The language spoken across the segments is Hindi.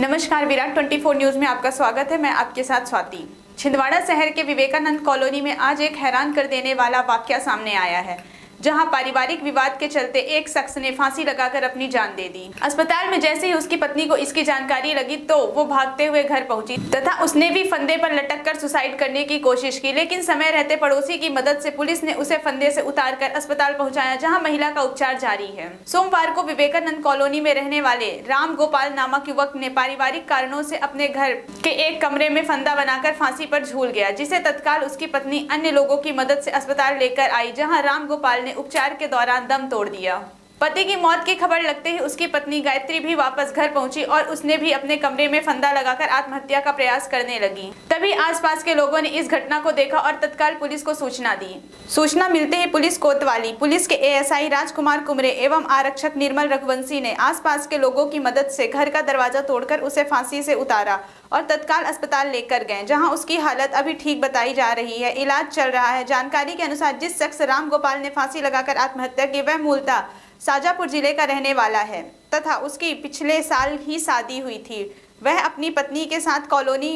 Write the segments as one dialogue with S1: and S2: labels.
S1: नमस्कार, विराट 24 न्यूज़ में आपका स्वागत है। मैं आपके साथ स्वाति। छिंदवाड़ा शहर के विवेकानंद कॉलोनी में आज एक हैरान कर देने वाला वाक्य सामने आया है। जहाँ पारिवारिक विवाद के चलते एक शख्स ने फांसी लगाकर अपनी जान दे दी। अस्पताल में जैसे ही उसकी पत्नी को इसकी जानकारी लगी तो वो भागते हुए घर पहुँची, तथा उसने भी फंदे पर लटक कर सुसाइड करने की कोशिश की, लेकिन समय रहते पड़ोसी की मदद से पुलिस ने उसे फंदे से उतार कर अस्पताल पहुँचाया, जहाँ महिला का उपचार जारी है। सोमवार को विवेकानंद कॉलोनी में रहने वाले राम गोपाल नामक युवक ने पारिवारिक कारणों से अपने घर के एक कमरे में फंदा बनाकर फांसी पर झूल गया, जिसे तत्काल उसकी पत्नी अन्य लोगों की मदद से अस्पताल लेकर आई, जहाँ राम गोपाल ने उपचार के दौरान दम तोड़ दिया। पति की मौत की खबर लगते ही उसकी पत्नी गायत्री भी वापस घर पहुँची और उसने भी अपने कमरे में फंदा लगाकर आत्महत्या का प्रयास करने लगी। तभी आसपास के लोगों ने इस घटना को देखा और तत्काल पुलिस को सूचना दी। सूचना मिलते ही पुलिस कोतवाली, पुलिस के एएसआई राजकुमार कुमरे एवं आरक्षक निर्मल रघुवंशी ने आसपास के लोगों की मदद से घर का दरवाज़ा तोड़कर उसे फांसी से उतारा और तत्काल अस्पताल लेकर गए, जहाँ उसकी हालत अभी ठीक बताई जा रही है। इलाज चल रहा है। जानकारी के अनुसार जिस शख्स राम गोपाल ने फांसी लगाकर आत्महत्या की, वह मूलता शाजापुर ज़िले का रहने वाला है तथा उसकी पिछले साल ही शादी हुई थी। वह अपनी पत्नी के साथ कॉलोनी,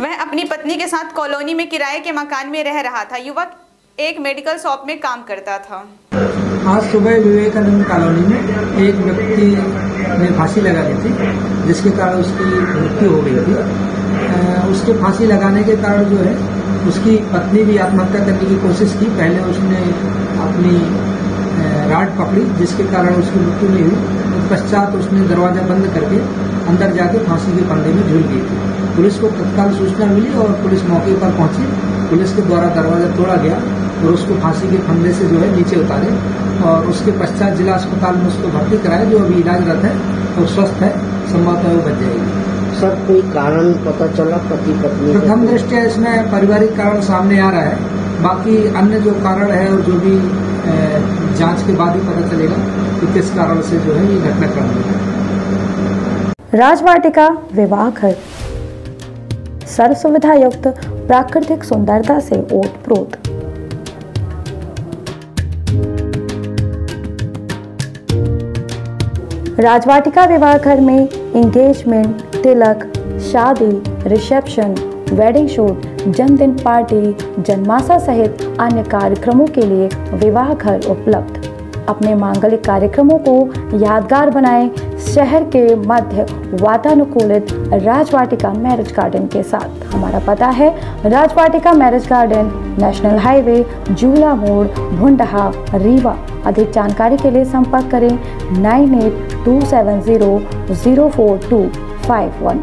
S1: वह अपनी पत्नी के साथ कॉलोनी में किराए के मकान में रह रहा था। युवक एक मेडिकल शॉप में काम करता था।
S2: आज सुबह विवेकानंद कॉलोनी में एक व्यक्ति ने फांसी लगा दी थी, जिसके कारण उसकी मृत्यु हो गई थी। उसके फांसी लगाने के कारण जो है, उसकी पत्नी भी आत्महत्या करने की कोशिश की। पहले उसने अपनी राड पकड़ी जिसके कारण उसकी मृत्यु नहीं हुई पश्चात उसने दरवाज़ा बंद करके अंदर जाके फांसी के पंडे में झूल गई थी। पुलिस को तत्काल सूचना मिली और पुलिस मौके पर पहुँची। पुलिस के द्वारा दरवाज़ा तोड़ा गया और उसको फांसी के फंदे से जो है नीचे उतारे और उसके पश्चात जिला अस्पताल में उसको भर्ती कराया जो अभी इलाजरत है और स्वस्थ है संभवतः वो बच जाएगी।
S3: सर कोई कारण पता चला पति पत्नी
S2: प्रथम दृष्टि इसमें पारिवारिक कारण सामने आ रहा है। बाकी अन्य जो कारण है और जो भी जाँच के बाद ही पता चलेगा कि किस कारण से जो है ये घटनाक्रम हुआ
S4: राजवाटिका, विवाह घर। सर्व सुविधा युक्त, प्राकृतिक सुंदरता से ओत प्रोत। राजवाटिका विवाह घर में एंगेजमेंट तिलक, शादी रिसेप्शन वेडिंग शूट जन्मदिन पार्टी जन्माशा सहित अन्य कार्यक्रमों के लिए विवाह घर उपलब्ध। अपने मांगलिक कार्यक्रमों को यादगार बनाएँ शहर के मध्य वातानुकूलित राजवाटिका मैरिज गार्डन के साथ। हमारा पता है, Rajwatika marriage garden, national highway जूला मोड़, भुंडहा, रीवा। अधिक जानकारी के लिए संपर्क करें nine eight two seven zero zero four two five one.